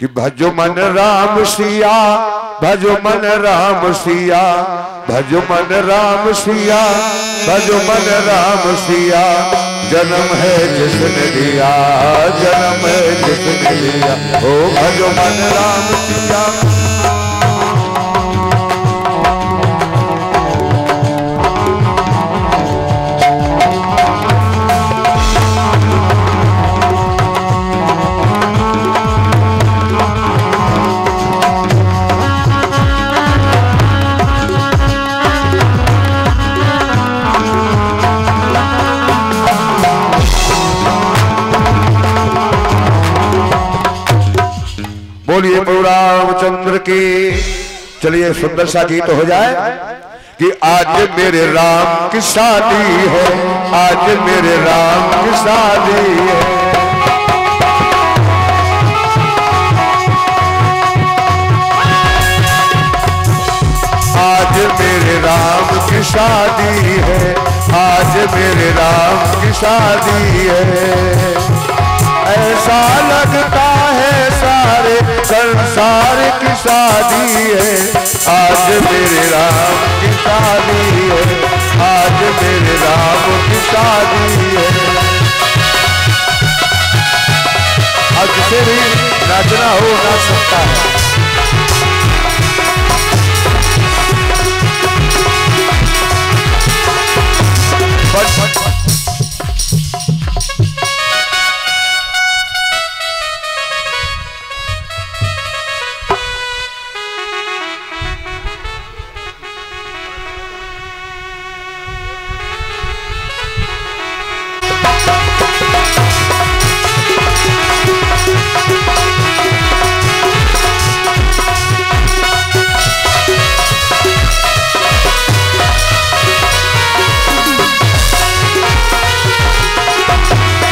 कि भजो मन राम सिया, भज मन राम सिया, भज मन राम सिया, भज मन राम सिया। जन्म है जिसने दिया जन्म है जिसने दिया ओ भजो मन राम सिया। बोलिए प्रभु रामचंद्र की। चलिए सुंदर सा गीत हो जाए कि आज मेरे राम की शादी है, आज मेरे राम की शादी है। आज मेरे राम की शादी है, आज मेरे राम की शादी है। ऐसा लगता है। आज मेरे राम की शादी है। आज मेरे राम की शादी है। आज से भी नाचना हो ना सकता है।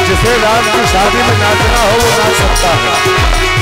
जिसे राम शादी में नाचना हो वो नाच सकता है।